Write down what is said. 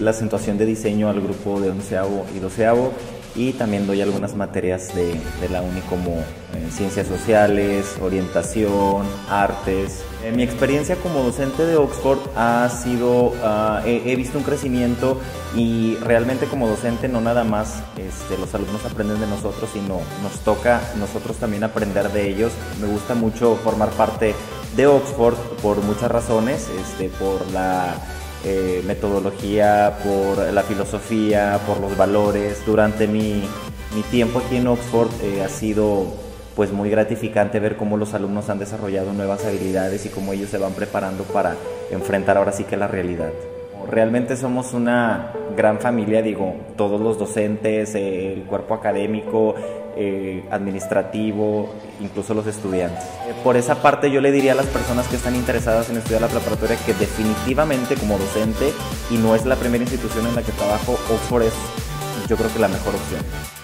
la acentuación de diseño al grupo de onceavo y doceavo y también doy algunas materias de, la UNI como eh, ciencias sociales, orientación, artes. Eh, mi experiencia como docente de Oxford ha sido, ah, he, visto un crecimiento y realmente como docente no nada más este, los alumnos aprenden de nosotros, sino nos toca nosotros también aprender de ellos. Me gusta mucho formar parte de Oxford por muchas razones, este, por la eh, metodología, por la filosofía, por los valores. Durante mi, mi tiempo aquí en Oxford eh, ha sido pues muy gratificante ver cómo los alumnos han desarrollado nuevas habilidades y cómo ellos se van preparando para enfrentar ahora sí que la realidad. Realmente somos una gran familia, digo, todos los docentes, el cuerpo académico, eh, administrativo, incluso los estudiantes. Eh, por esa parte yo le diría a las personas que están interesadas en estudiar la preparatoria que definitivamente como docente, y no es la primera institución en la que trabajo, Oxford es yo creo que la mejor opción.